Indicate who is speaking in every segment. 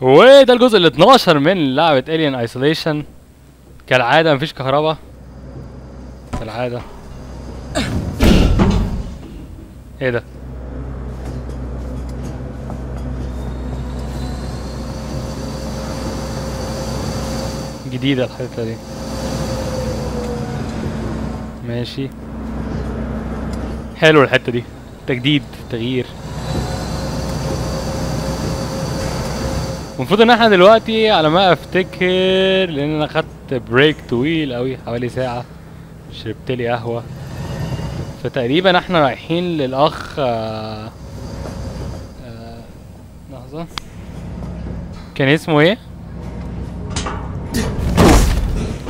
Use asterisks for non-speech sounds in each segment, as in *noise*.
Speaker 1: وده الجزء ال 12 من لعبة Alien Isolation. كالعادة مفيش كهرباء. كالعادة. إيه ده؟ جديدة الحتة دي. ماشي. حلو الحتة دي. تجديد تغيير. المفروض ان إحنا دلوقتي على ما افتكر لأن أنا خدت بريك طويل قوي حوالي ساعة شربت لي قهوة فتقريبا إحنا رايحين للأخ آه آه لحظة كان اسمه إيه؟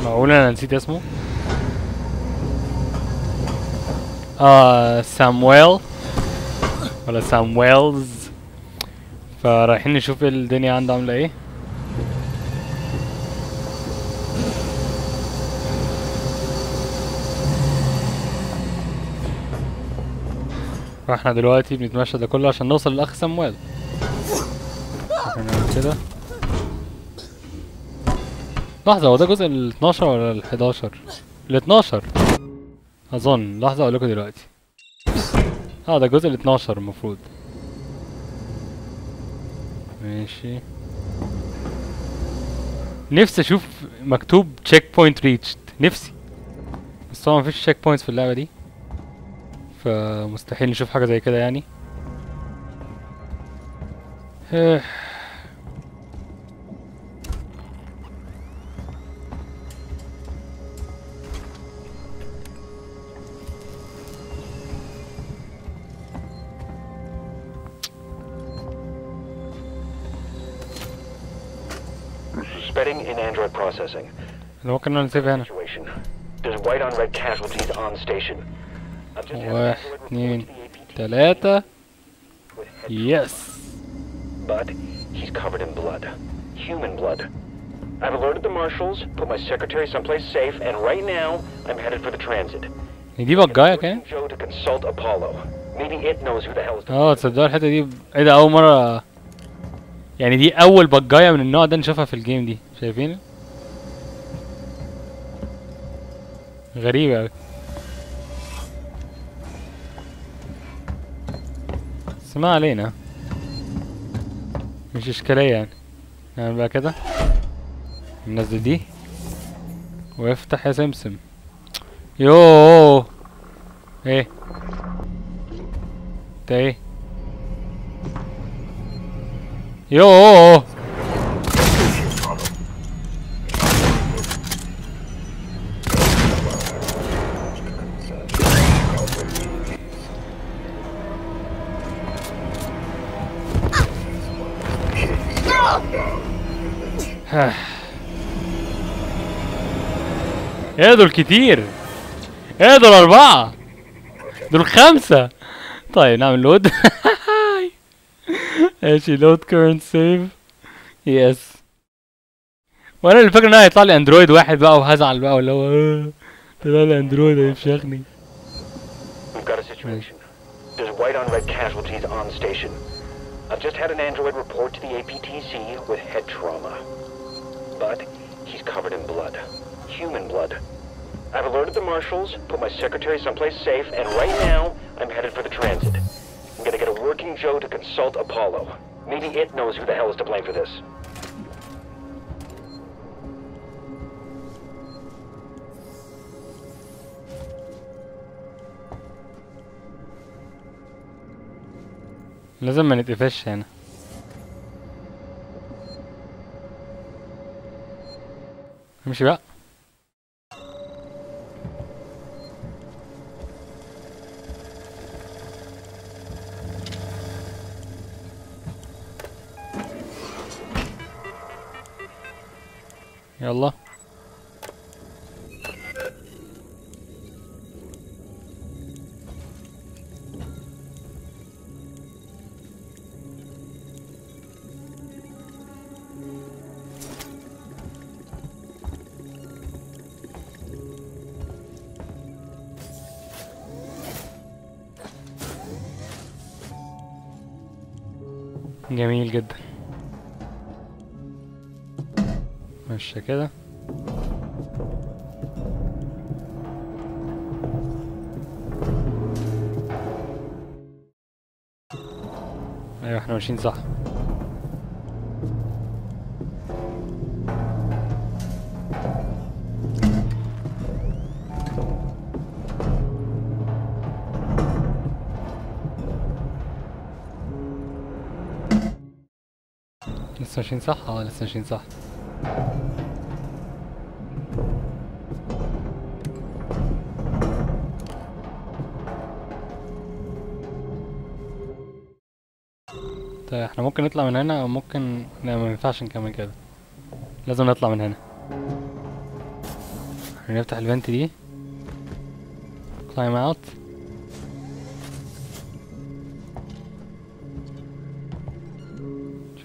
Speaker 1: معقول أنا نسيت اسمه؟ آه سامويل ولا سامويلز فرايحين نشوف الدنيا عنده عاملة إيه. فاحنا دلوقتي بنتمشى ده كله عشان نوصل للاخ نعمل كده. لحظة هو ده جزء ال 12 ولا ال 11 ال 12 أظن. لحظة أقول لكم دلوقتي. آه ده جزء ال 12 المفروض. ماشي. نفسي أشوف مكتوب checkpoint reached نفسي. بس طبعا مفيش checkpoints في اللعبة دي. فمستحيل نشوف حاجة زي كده يعني.
Speaker 2: I've just had an
Speaker 1: واحد اتنين تلاتة
Speaker 2: with head
Speaker 1: يس
Speaker 2: but he's covered in blood. Human blood. I've alerted the marshals, put my secretary someplace safe, and right now, I'm headed for the transit.
Speaker 1: هي دي بجاية كان
Speaker 2: Joe to consult Apollo. Maybe it knows who the hell is
Speaker 1: آه تصدقوا الحتة دي إيه ده أول مرة يعني دي أول بجاية من النوع ده نشوفها في الجيم دي شايفين غريبة أوي. بس ما علينا. مش إشكالية يعني. نعمل بقى كده. ننزل دي. وافتح يا سمسم. يوه. إيه؟ إنت إيه؟ يوه. إيه دول كتير. إيه دول أربعة. دول خمسة. طيب نعمل load ماشي load current save yes وأنا اللي فاكر إن هيطلع لي android واحد بقى وهزعل بقى ولا هو آه، طلع لي android هيفشخني.
Speaker 2: There's white on red casualties on station. I've just had an android report to the APTC with head trauma. But he's covered in blood. Human blood. I've alerted the marshals, put my secretary someplace safe, and right now, I'm headed for the transit. I'm gonna get a working Joe to consult Apollo. Maybe it knows who the hell is to blame for this.
Speaker 1: لازم ما نتقفش هنا امشي بقى. يلا. جميل جدا. ماشي كده. أيوه إحنا ماشيين صح. ماشيين صح؟ آه لسه ماشيين صح. طيب إحنا ممكن نطلع من هنا أو ممكن لا ما ينفعش نكمل كده. لازم نطلع من هنا. نفتح الفنت دي. Climb out.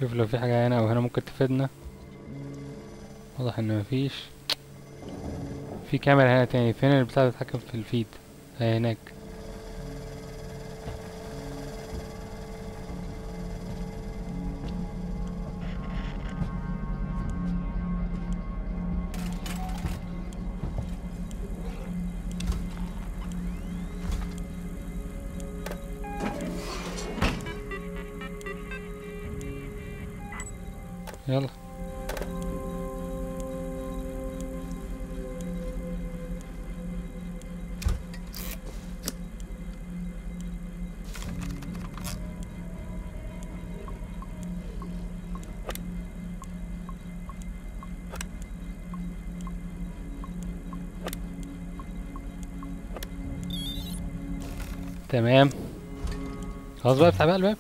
Speaker 1: شوف لو في حاجة هنا أو هنا ممكن تفيدنا. واضح ان مفيش. في كاميرا هنا تاني فين اللي بتتحكم في الفيد؟ هي هناك. يلا. تمام. خلاص بقى افتح بقى الباب.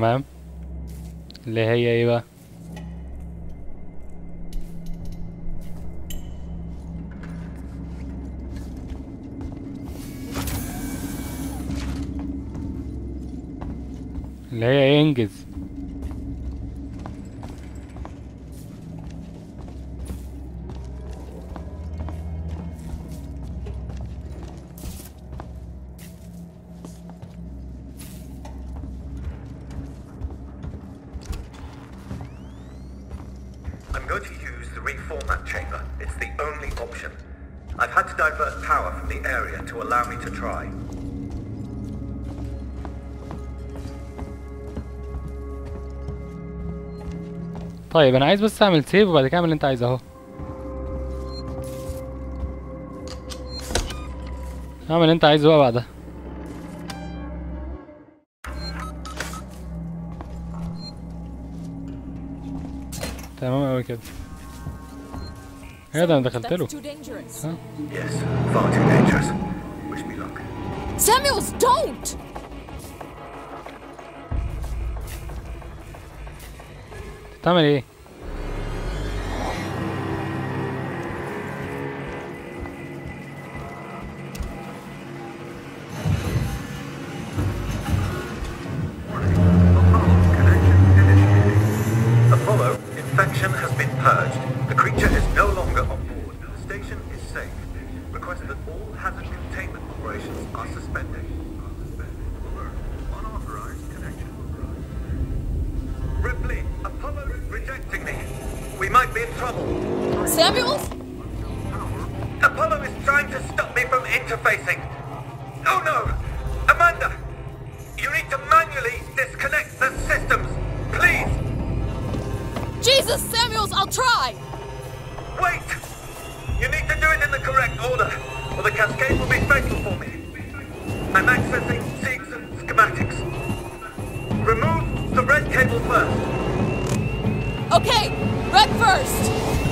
Speaker 1: تمام. اللي هي إيه بقى؟ اللي هي إيه
Speaker 3: إنجز. going to use the reformat chamber. It's the only option. I've had to divert power from the area to allow me to try.
Speaker 1: طيب انا عايز بس اعمل سيف وبعد كده اعمل اللي انت عايزه اهو اعمل اللي انت عايزه بقى بعدها تمام اوي كده ايه ده انا دخلت له
Speaker 4: That's too dangerous.
Speaker 1: ها
Speaker 3: Yes, far too dangerous. Wish me luck.
Speaker 4: Samuels, don't!
Speaker 1: بتعمل ايه
Speaker 4: Jesus, Samuels, I'll try!
Speaker 3: Wait! You need to do it in the correct order, or the cascade will be fatal for me. I'm accessing Seegson schematics. Remove the red cable first.
Speaker 4: Okay, red first!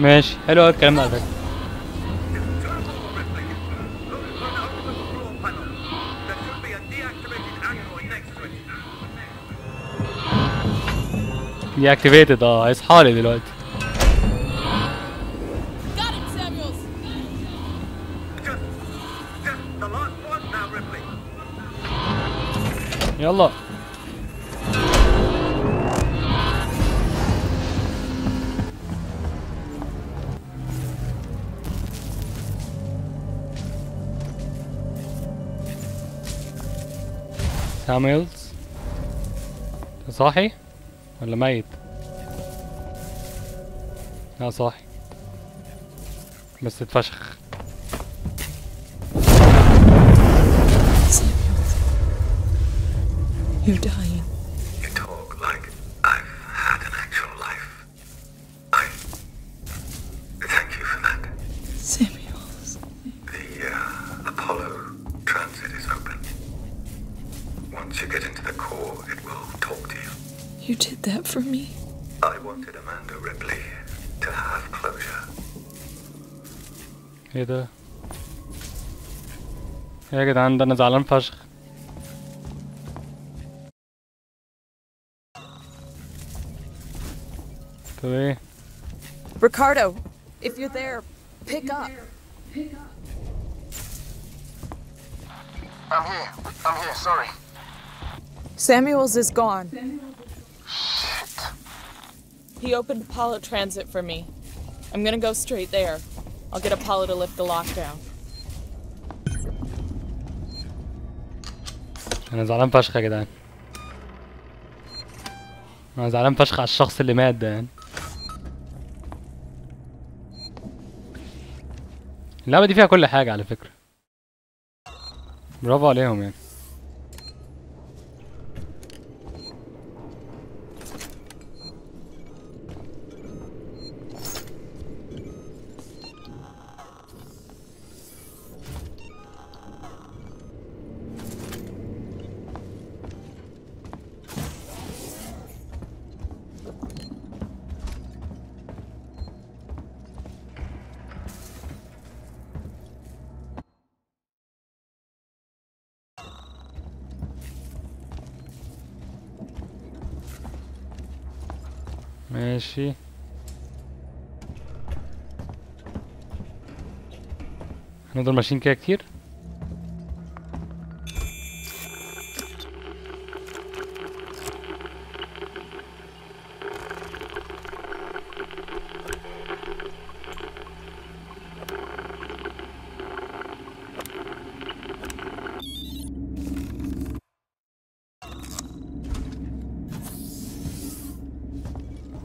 Speaker 1: ماشي. حلو قوي الكلام ده على فكرة.
Speaker 5: Turbo, Ripley. Look for an
Speaker 1: سامويلز انت صاحي ولا ميت؟ لا صاحي. بس اتفشخ
Speaker 3: You're dying.
Speaker 1: يا جدعان ده انا زعلان فشخ طب ايه
Speaker 6: Ricardo, if you're there, pick up.
Speaker 7: I'm here. I'm here. Sorry.
Speaker 6: Samuels is gone. He opened Apollo Transit for me. I'm gonna go straight there. I'll get Apollo to lift the lockdown.
Speaker 1: أنا زعلان فشخ يا جدعان. أنا زعلان فشخ على الشخص اللي مات ده يعني. اللعبة دي فيها كل حاجة على فكرة. برافو عليهم يعني. هنفضل ماشيين كده كتير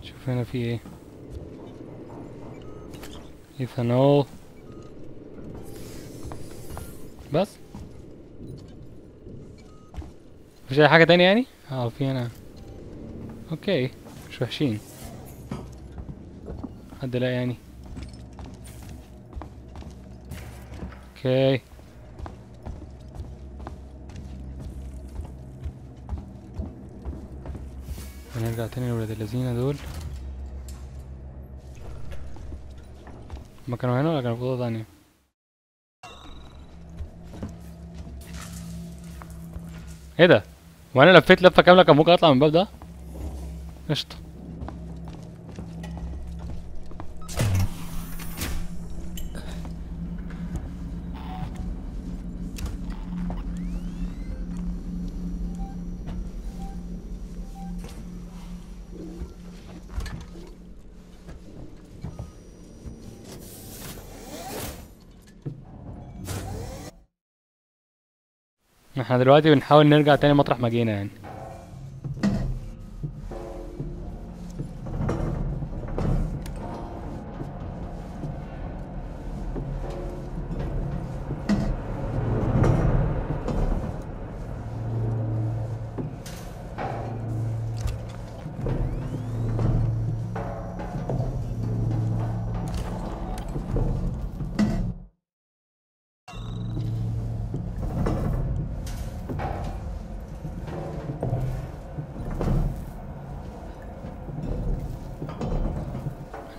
Speaker 1: شوف هنا في إيه ايثانول بس. مفيش أي حاجة تانية يعني؟ آه في هنا. okay مش وحشين. حد لا يعني. okay. هنرجع تاني لولاد الذين دول. هما كانوا هنا ولا كانوا في أوضة تانية؟ إيه ده؟ وأنا لفيت لفة كاملة كان ممكن اطلع من الباب ده؟ قشطة إحنا دلوقتي بنحاول نرجع تاني مطرح ما جينا يعني.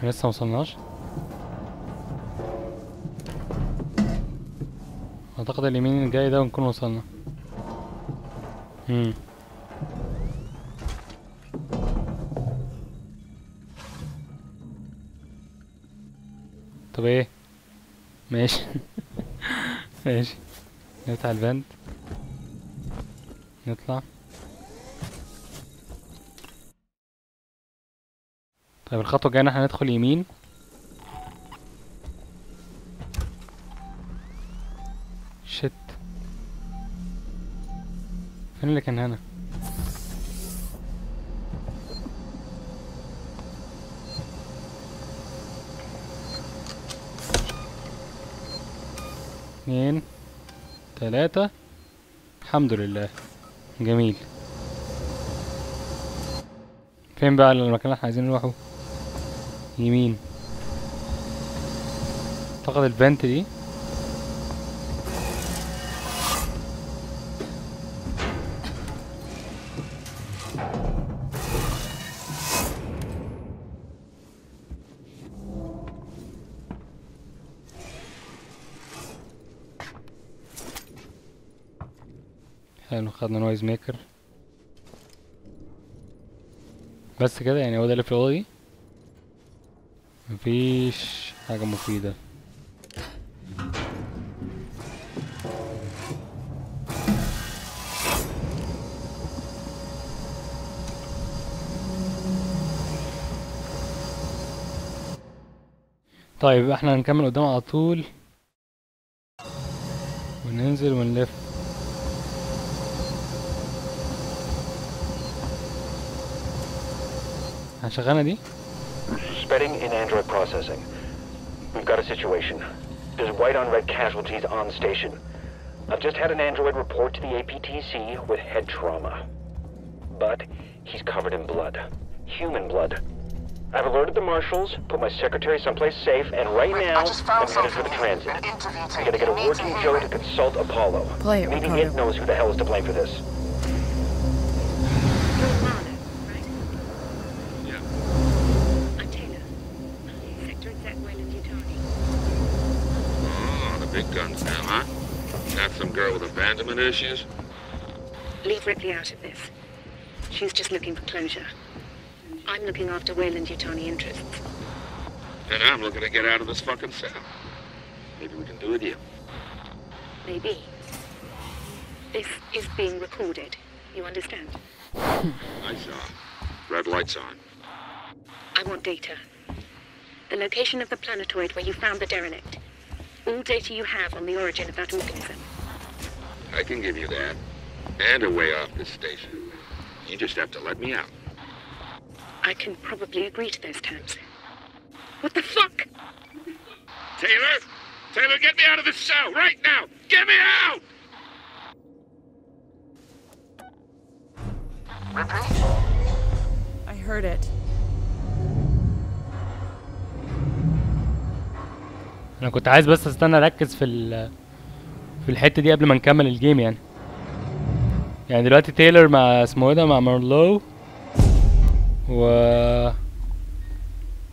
Speaker 1: لسه موصلناش اعتقد اليمين الجاي ده ونكون وصلنا طب إيه ماشي ماشي نفتح الفنت نطلع طيب الخطوة الجاية ان إحنا ندخل يمين. شت. فين اللي كان هنا؟ اتنين. تلاتة. الحمد لله. جميل. فين بقى المكان اللي إحنا عايزين نروحه؟ يمين. اعتقد الفنت دي. حلو خدنا نويز ميكر بس كده يعني هو ده اللي في الأوضة دي؟ مفيش حاجة مفيدة. طيب إحنا هنكمل قدام على طول. وننزل ونلف. هنشغلنا دي؟
Speaker 2: Spreading in Android processing. We've got a situation. There's white on red casualties on station. I've just had an android report to the APTC with head trauma. But he's covered in blood. Human blood. I've alerted the marshals, put my secretary someplace safe, and right
Speaker 8: Wait,
Speaker 2: now
Speaker 8: I just found
Speaker 2: I'm headed for the transit.
Speaker 8: An interview
Speaker 2: I'm
Speaker 8: tape.
Speaker 2: gonna get a working
Speaker 8: to
Speaker 2: Joe to consult Apollo.
Speaker 6: Play it,
Speaker 2: Maybe
Speaker 6: Ricardo.
Speaker 2: it knows who the hell is to blame for this.
Speaker 9: You're Marlowe, right?
Speaker 10: Yeah.
Speaker 9: I'm Taylor. Sector Exec Wayland Yutani.
Speaker 10: Oh, the big guns now, huh? Not some girl with abandonment issues?
Speaker 9: Leave Ripley out of this. She's just looking for closure. I'm looking after Wayland Yutani interests.
Speaker 10: And I'm looking to get out of this fucking cell. Maybe we can do with you.
Speaker 9: Maybe. This is being recorded. You understand?
Speaker 10: I saw. Red lights on.
Speaker 9: I want data. The location of the planetoid where you found the derelict. All data you have on the origin of that organism.
Speaker 10: I can give you that. And a way off this station. You just have to let me out.
Speaker 9: I can probably agree to those terms. What the fuck?
Speaker 10: Taylor! Taylor, get me out of this cell right now! Get me out!
Speaker 8: Ripley?
Speaker 6: I heard it.
Speaker 1: انا كنت عايز بس استنى اركز في ال في الحتة دي قبل ما نكمل الجيم يعني. يعني دلوقتي تايلر مع اسمه إيه ده؟ مع مارلو و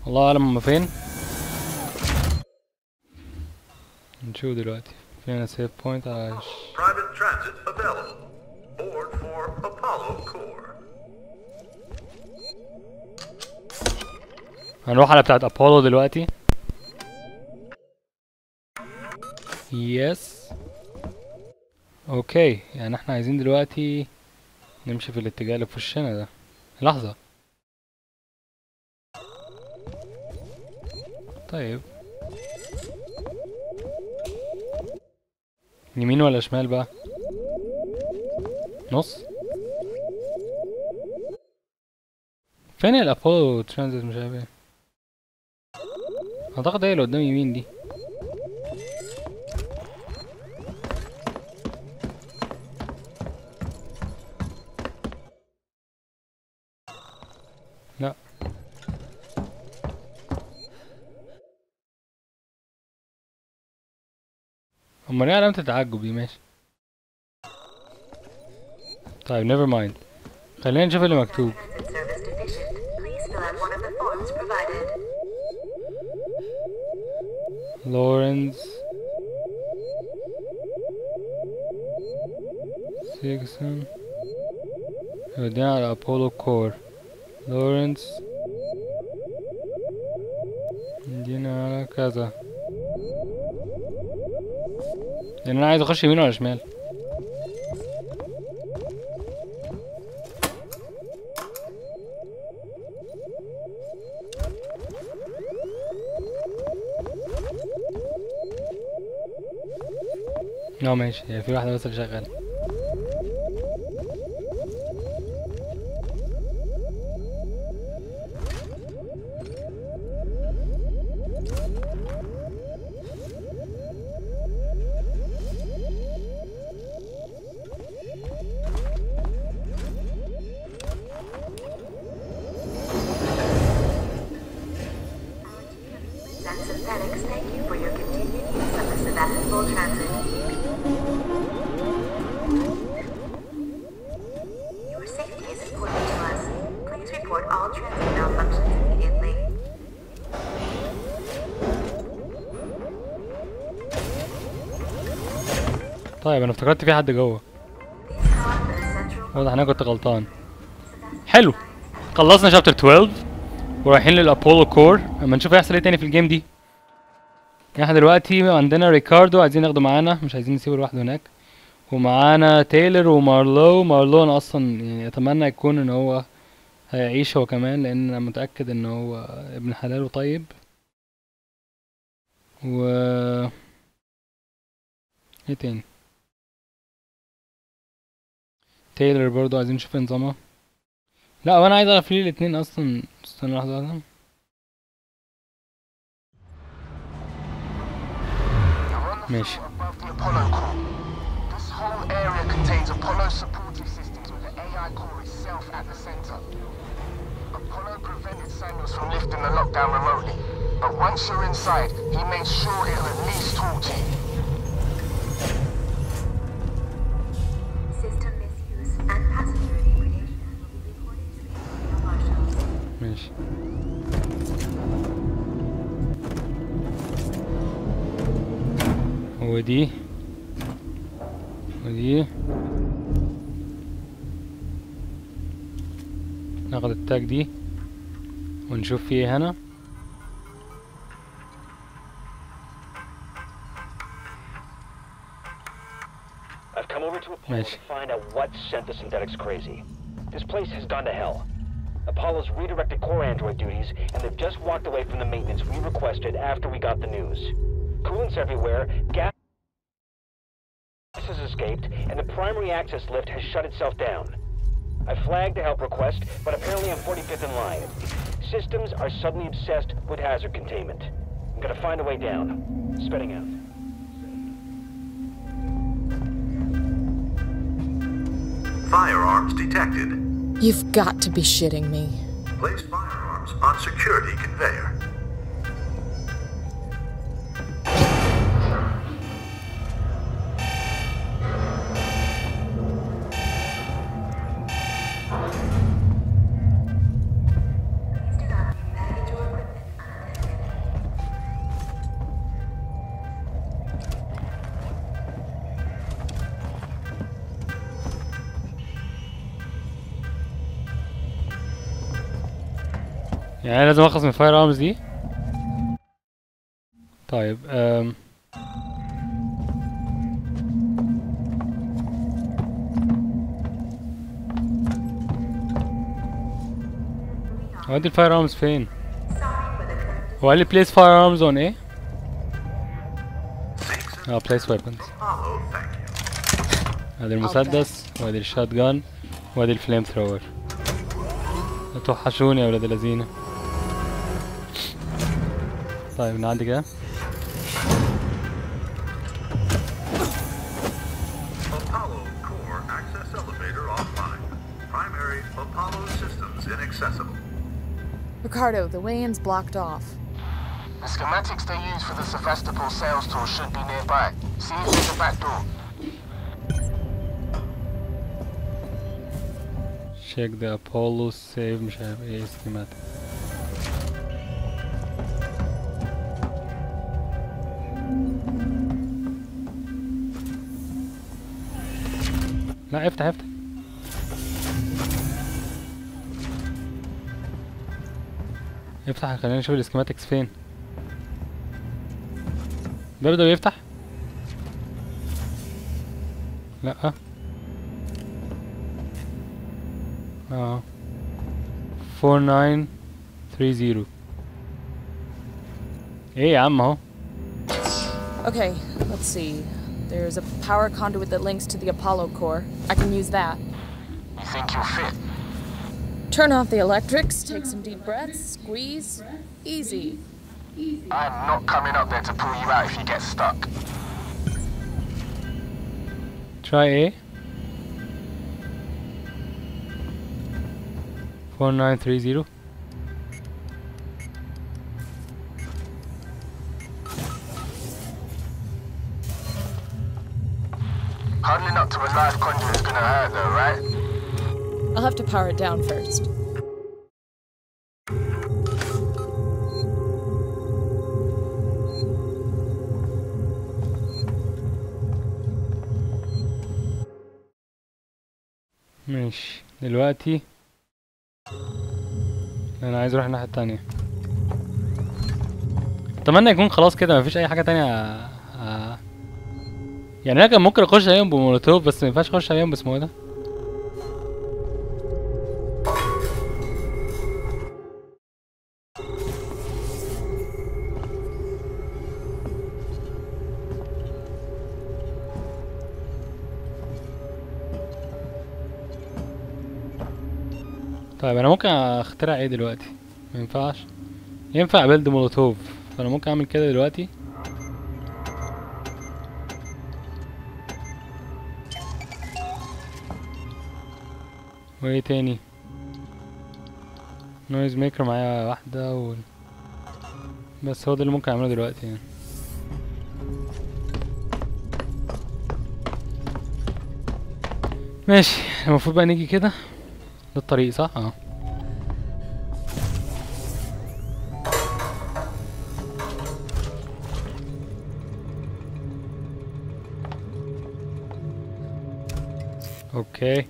Speaker 1: الله أعلم هما فين. نشوف دلوقتي. فين
Speaker 3: save point Core.
Speaker 1: هنروح على بتاعت ابولو دلوقتي. yes okay يعني إحنا عايزين دلوقتي نمشي في الاتجاه اللي في وشنا ده. لحظة. طيب. يمين ولا شمال بقى؟ نص. فين الابولو ترانزيت مش عارف إيه. اعتقد هي اللي قدام يمين دي. أمال يعني إيه علامه التعجب دي ماشي. طيب never mind خلينا نشوف اللي مكتوب. لورنس سيكسون يودينا على ابولو core لورنس يودينا على كذا. لأن أنا عايز أخش يمين ولا شمال. لا ماشي. في واحدة بس اللي شغالة. طيب أنا افتكرت في حد جوه. واضح إن أنا كنت غلطان. حلو. خلصنا chapter 12 ورايحين للأبولو core. أما نشوف هيحصل إيه تاني في ال game دي. إحنا دلوقتي عندنا ريكاردو عايزين ناخده معانا. مش عايزين نسيبه لوحده هناك. ومعانا تايلر ومارلو. مارلو أنا أصلا يعني أتمنى يكون إن هو هيعيش هو كمان لأن أنا متأكد إن هو ابن حلال وطيب. و إيه تاني؟ تايلر برضو عايزين نشوف نظامها لا وأنا عايز أعرف ليه الاتنين
Speaker 7: أصلا Bismillah lazım. Mesh. This whole area contains Apollo systems with the AI core itself at the center. Prevented Samuels from lifting the lockdown remotely, but once you're inside, he made sure it'll at least talk to you.
Speaker 8: System misuse and passenger
Speaker 1: ماشي. ودي. ودي. ناخذ التاج دي ونشوف فيه هنا.
Speaker 2: ماشي. Apollo's redirected core android duties, and they've just walked away from the maintenance we requested after we got the news. Coolant's everywhere, gas has escaped, and the primary access lift has shut itself down. I flagged a help request, but apparently I'm 45th in line. Systems are suddenly obsessed with hazard containment. I'm gonna find a way down. Spitting out.
Speaker 3: Firearms detected.
Speaker 6: You've got to be shitting me.
Speaker 3: Place firearms on security conveyor.
Speaker 1: يعني أنا لازم أخلص من ال firearms دي. طيب أم. أودي ال firearms فين؟ هو قال لي place firearms on إيه
Speaker 3: Six آه thank you.
Speaker 1: أدي المسدس وأدي ال shotgun وأدي الفليم ثرور توحشوني يا ولاد الذين. So, nine to go.
Speaker 3: Apollo core access elevator offline. Primary Apollo systems inaccessible.
Speaker 6: Ricardo, the way-in's blocked off.
Speaker 7: The schematics they use for the Sevastopol sales tour should be nearby. See if there's a back door.
Speaker 1: Check the Apollo save schematics. افتح افتح. افتح خلينا نشوف السكيماتكس فين. ده بيفتح؟ لا. آه. 4930 إيه يا عم اهو.
Speaker 6: Okay, let's see. There's a power conduit that links to the Apollo core. I can use that.
Speaker 7: You think you'll fit?
Speaker 6: Turn off the electrics, take some deep breaths, squeeze. Easy.
Speaker 7: I'm not coming up there to pull you out if you get stuck.
Speaker 1: try A 4930
Speaker 7: A live conduit is gonna hurt though, right?
Speaker 6: I'll have to power it down first.
Speaker 1: ماشي دلوقتي أنا عايز أروح الناحية التانية اتمنى يكون خلاص كده مفيش اي حاجة تانية آه. يعني أنا كان ممكن أخش عليهم بمولوتوف بس مينفعش أخش عليهم باسمه إيه ده؟ طيب أنا ممكن أخترع إيه دلوقتي؟ ما ينفعش. ينفع بيلد مولوتوف. فانا ممكن أعمل كده دلوقتي. وإيه تاني؟ نويز ميكر معايا واحدة و... بس هو ده اللي ممكن أعمله دلوقتي يعني. ماشي المفروض بقى نيجي كده ده الطريق صح؟ آه. أوكي.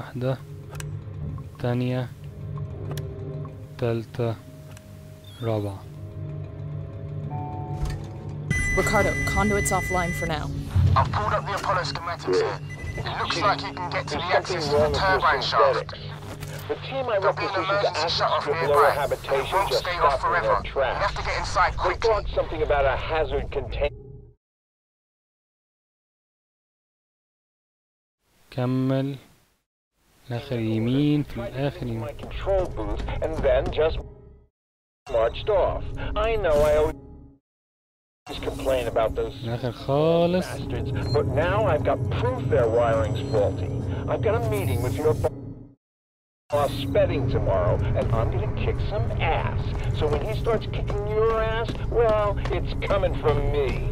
Speaker 1: واحدة تانية تالتة رابعة
Speaker 6: Ricardo, conduit's offline for now.
Speaker 7: I've pulled up the Apollo schematics here. It looks like you can get to the access to the turbine shaft.
Speaker 2: The team I
Speaker 7: There'll be an
Speaker 2: requisitioned
Speaker 7: emergency
Speaker 2: asked
Speaker 7: shut-off
Speaker 2: to below
Speaker 7: nearby.
Speaker 2: a
Speaker 7: It
Speaker 2: habitation
Speaker 7: won't
Speaker 2: just
Speaker 7: stay off
Speaker 2: south of their
Speaker 7: forever. You
Speaker 2: tracks.
Speaker 7: have to get inside
Speaker 2: They
Speaker 7: quickly.
Speaker 2: thought something about a hazard contained.
Speaker 1: كمل الاخر يمين في الاخر
Speaker 2: in
Speaker 1: يمين
Speaker 2: my control booth and then just marched off. I know I always complain about those
Speaker 1: الاخر خالص
Speaker 2: bastards, but now I've got proof their wiring's faulty. I've got a meeting with your boss Spedding tomorrow, and I'm gonna kick some ass. So when he starts kicking your ass, well, it's coming from me.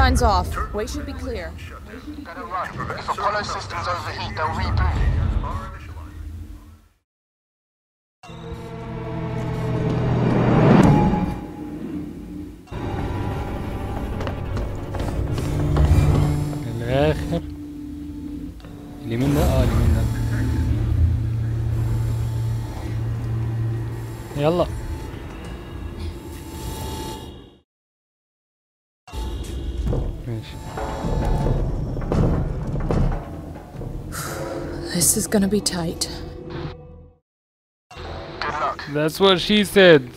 Speaker 6: Turbines off. Way should be clear.
Speaker 7: Apollo systems overheat, they'll reboot.
Speaker 6: gonna be tight.
Speaker 1: That's what she said.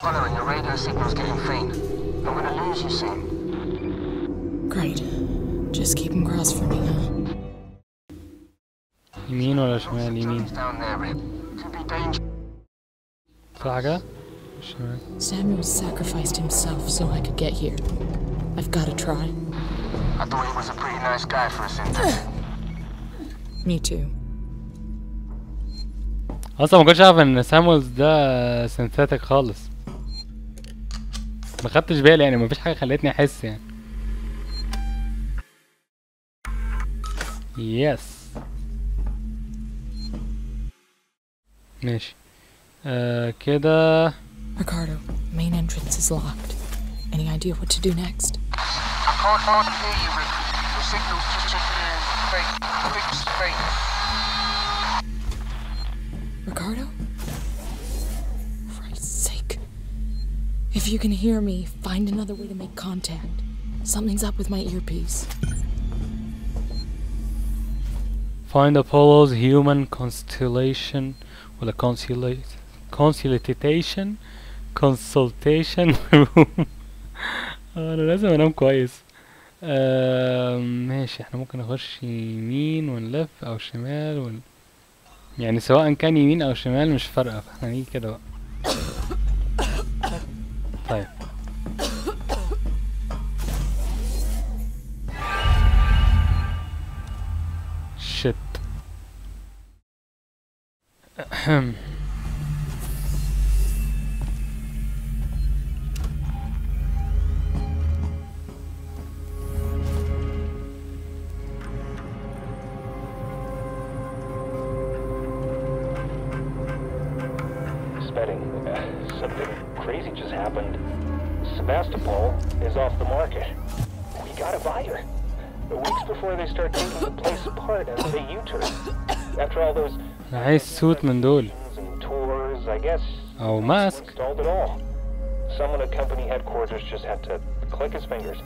Speaker 7: Following your radio signal's getting. I'm gonna lose you soon.
Speaker 6: Great. Just keep him crossed for me, huh?
Speaker 7: Yamin
Speaker 1: oder schnell Yamin?
Speaker 6: Frage? Samuel's sacrifice. So I could get here. I've gotta try.
Speaker 7: I thought he was a pretty nice guy for a synthetic.
Speaker 6: Me too.
Speaker 1: أصلا ما كنتش عارف ان سامويلز ده synthetic خالص ما خدتش بالي يعني مفيش حاجة خلتني احس يعني yes ماشي آه كده
Speaker 6: Ricardo, main entrance is locked. Any idea what to do next?
Speaker 7: I can't, hear you, Rick. Signal's just fake. Fake.
Speaker 6: Ricardo? For Christ's sake. If you can hear me, find another way to make contact. Something's up with my earpiece.
Speaker 1: Find Apollo's human constellation with a consulate consultation consultation *laughs* room. أنا لازم أنام كويس. ماشي إحنا ممكن نخش يمين ونلف أو شمال ون... يعني سواء كان يمين أو شمال مش فارقة فإحنا نيجي كده بقى. طيب. shit *clears throat*
Speaker 2: Sebastopol is off the market. We got a buyer. Weeks before they start taking the place apart as they U-turn. After all those
Speaker 1: أنا عايز سوت من دول
Speaker 2: and tours, I guess
Speaker 1: أو ماسك
Speaker 2: installed it all. Someone at company headquarters just had to click his fingers.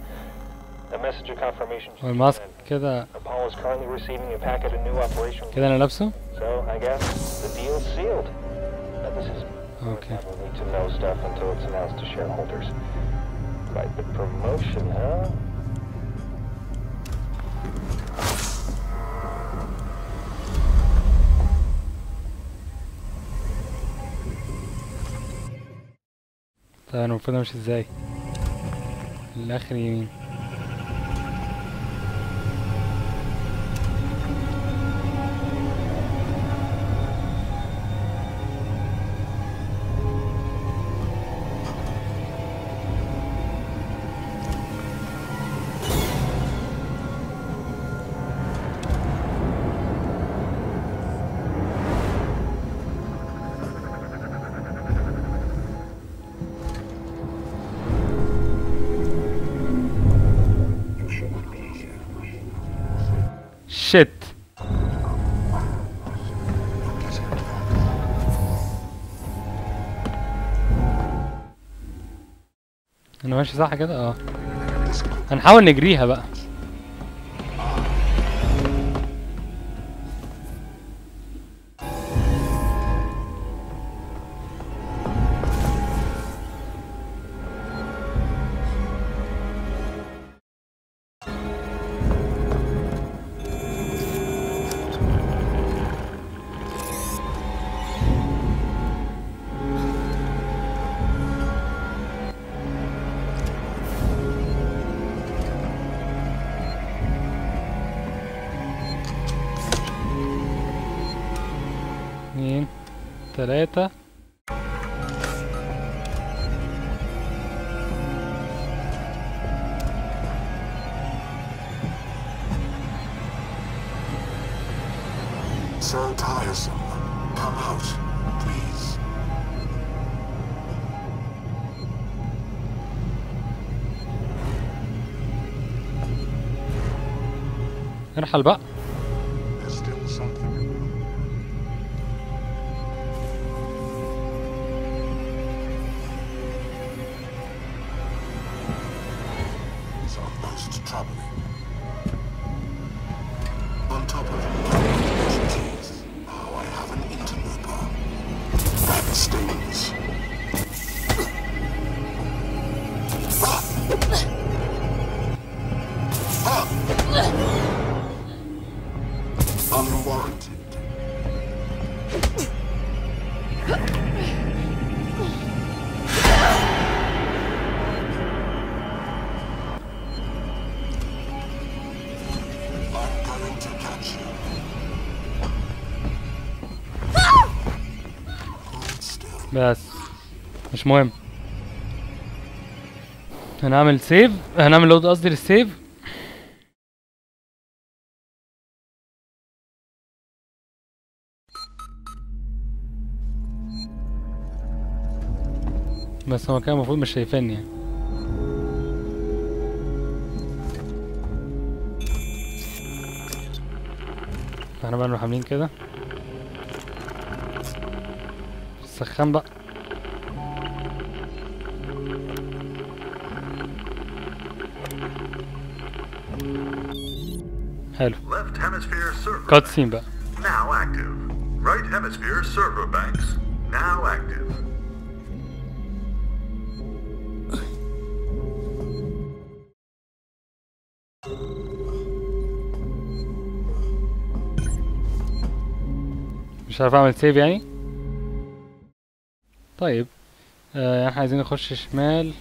Speaker 2: A message of confirmation. just
Speaker 1: والماسك
Speaker 2: came in.
Speaker 1: كده
Speaker 2: Apollo is currently receiving a packet of new operational.
Speaker 1: كده أنا لابسه
Speaker 2: So I guess the deal's sealed. Now, this is
Speaker 1: Okay.
Speaker 2: never need to know stuff until it's announced to shareholders. Quite the promotion, huh?
Speaker 1: طيب أنا المفروض أمشي إزاي الآخر يمين ماشي صح كده؟ آه. هنحاول نجريها بقى.
Speaker 11: ثلاثة
Speaker 1: ارحل بقى. بس. مش مهم. هنعمل سيف هنعمل لود قصدي للسيف بس هو كان المفروض مش شايفاني يعني فاحنا بقى نروح عاملين كده. السخان بقى حلو
Speaker 11: Left hemisphere server
Speaker 1: كات سين بقى
Speaker 11: now active. Right hemisphere server banks now active.
Speaker 1: مش عارف اعمل سيف يعني طيب آه إحنا عايزين نخش شمال.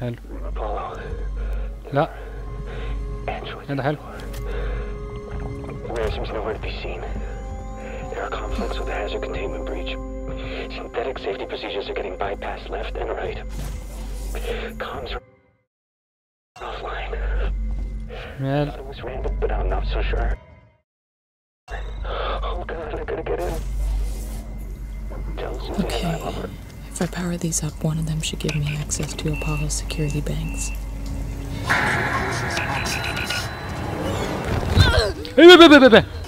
Speaker 1: حلو. لا. ده حلو.
Speaker 2: Where seems nowhere to be seen. There are conflicts with the hazard containment breach. Synthetic safety procedures are getting bypassed left and right. Comms are offline.
Speaker 1: Man.
Speaker 2: It was random, but I'm not so sure. Oh god, I gotta get in. Tell
Speaker 6: okay. If I power these up, one of them should give me access to Apollo's security banks.
Speaker 7: 哎，别别别别别！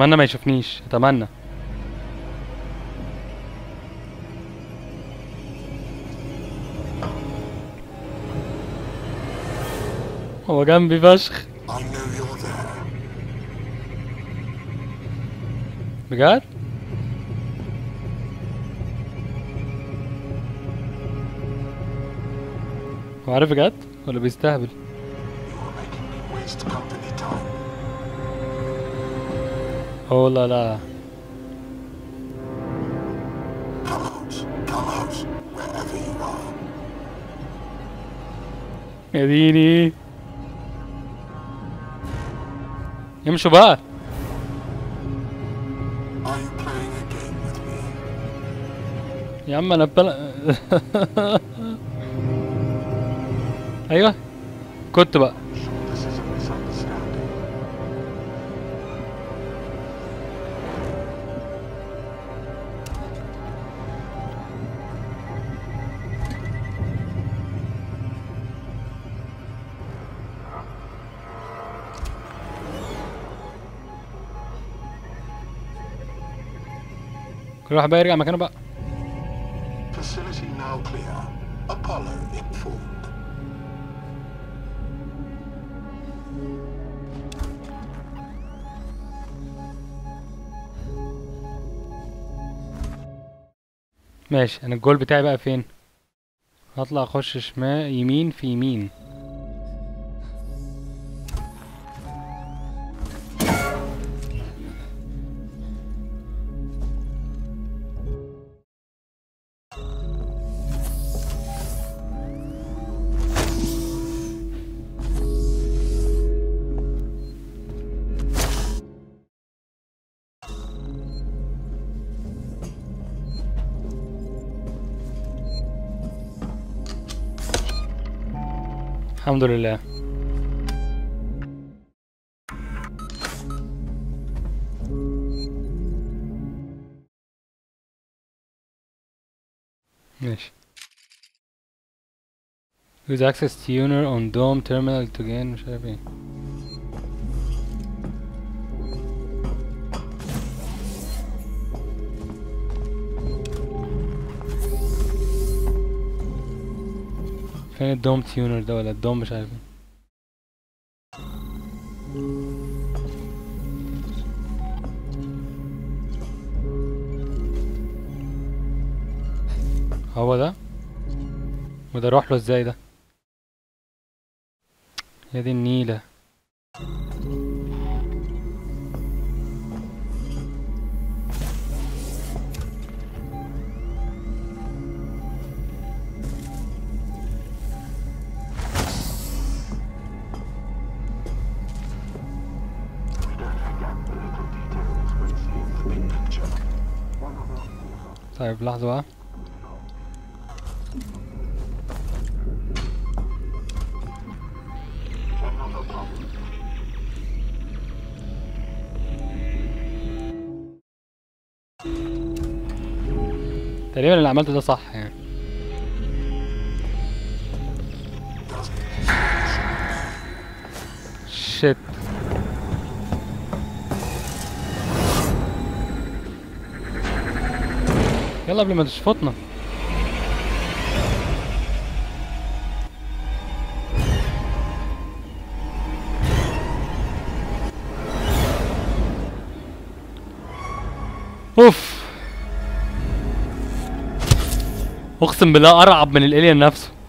Speaker 1: أتمنى ما يشوفنيش أتمنى. هو جنبي فشخ. بجد؟ هو عارف بجد ولا بيستهبل؟ Oh la la.
Speaker 11: Come out,
Speaker 1: يمشوا بقى. يا عم أنا بلا *laughs* أيوه. كنت بقى. كل واحد بقى يرجع مكانه بقى
Speaker 11: Facility now clear. Apollo informed.
Speaker 1: ماشي أنا الجول بتاعي بقى فين هطلع أخش شمال يمين في يمين الحمد لله ماشي Use access tuner on dome terminal to gain مش عارف ايه فين الدوم تيونر ده ولا الدوم مش عارف. هو ده؟ وده أروح له إزاي ده؟ يا دي النيلة. طيب لحظة بقى. تقريبا اللي عملته ده صح يعني. يلا قبل ما تشفطنا أوف. أقسم بالله أرعب من الالين نفسه.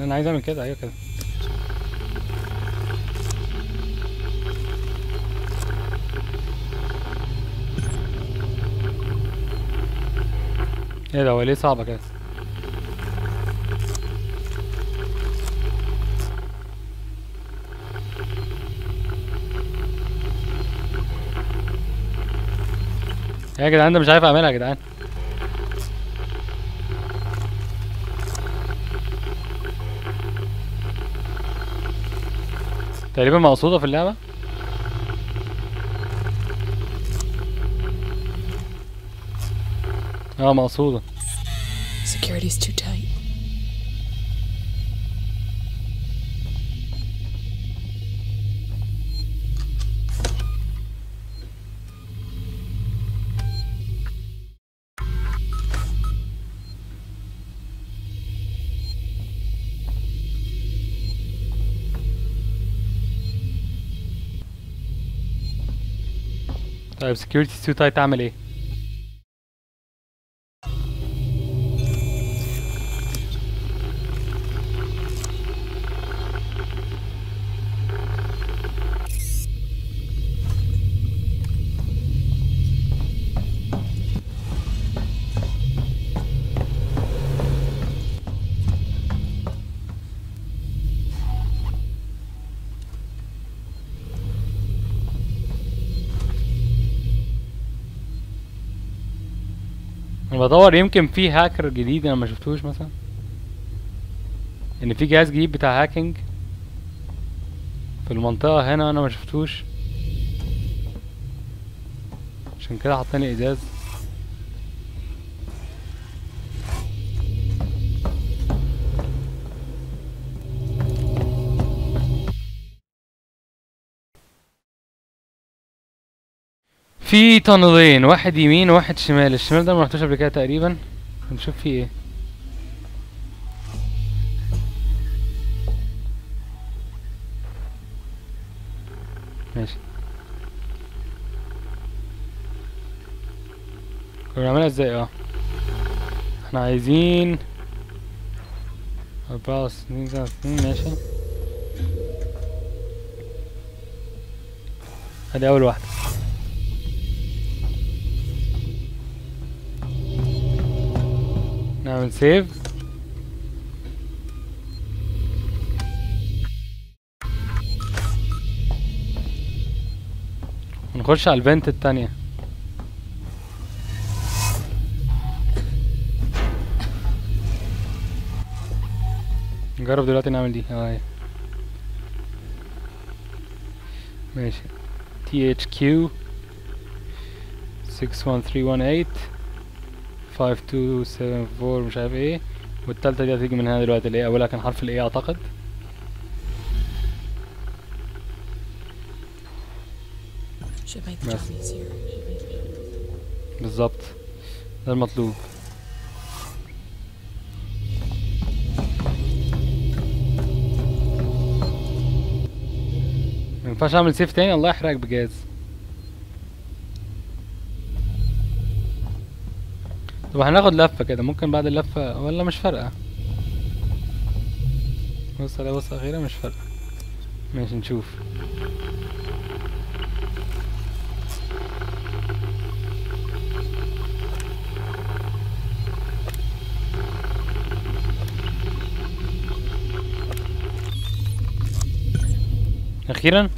Speaker 1: أنا عايز أعمل كده أيوه كده. إيه ده هو ليه صعبة كده؟ يا جدعان؟ ده مش عارف أعملها يا جدعان. تقريبا مقصودة في اللعبة؟ آه مقصودة.
Speaker 6: Security's too
Speaker 1: طيب security too tight تعمل إيه بدور يمكن في هاكر جديد أنا ما شفتوش مثلا؟ إن في جهاز جديد بتاع هاكينج في المنطقة هنا أنا ما شفتوش؟ عشان كده حاطين إزاز. في طنلين واحد يمين وواحد شمال. الشمال ده ما رحتوش قبل كده تقريبا. نشوف فيه إيه. ماشي. كنا بنعملها إزاي؟ آه. إحنا عايزين أربعة وستين سنة اتنين ماشي. ادي أول واحدة. نعمل سيف ونخش على البنت التانية. نجرب دلوقتي نعمل دي. آه. ماشي. THQ 61318 5274 مش عارف إيه والتالتة دي هتيجي من هنا دلوقتي اللي هي اولها كان حرف ال
Speaker 6: A اعتقد.
Speaker 1: بالظبط ده المطلوب ما ينفعش اعمل سيف تاني الله يحرقك بجاز طب هناخد لفة كده ممكن بعد اللفة ولا مش فارقة؟ بص على بص أخيرة مش فارقة. ماشي نشوف. أخيرا؟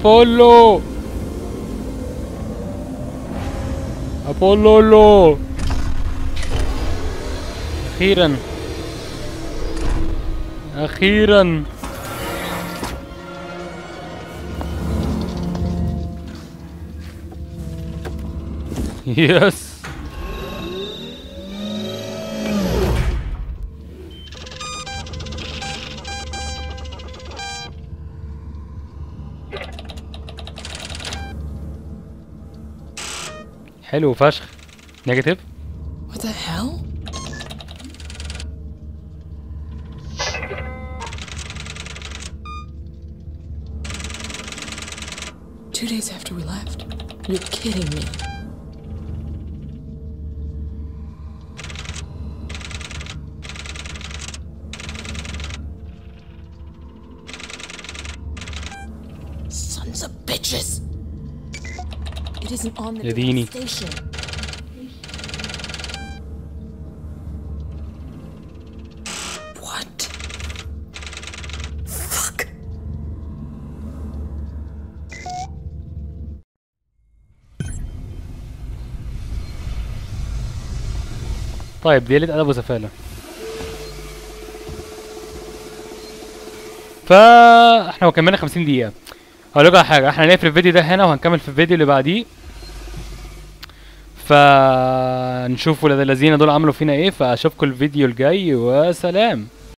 Speaker 1: أبولو أبولو أخيرا أخيرا يس حلو فشخ نيجاتيف
Speaker 6: What the hell? Two days after we left. You're kidding me. Fuck.
Speaker 1: طيب دي قلة أدب وسفالة. فاحنا وكملنا 50 دقيقة. هقول لكم على حاجة إحنا هنقفل الفيديو ده هنا وهنكمل في الفيديو اللي بعديه. فنشوف ولاد الذين دول عملوا فينا إيه فأشوفكم الفيديو الجاي وسلام.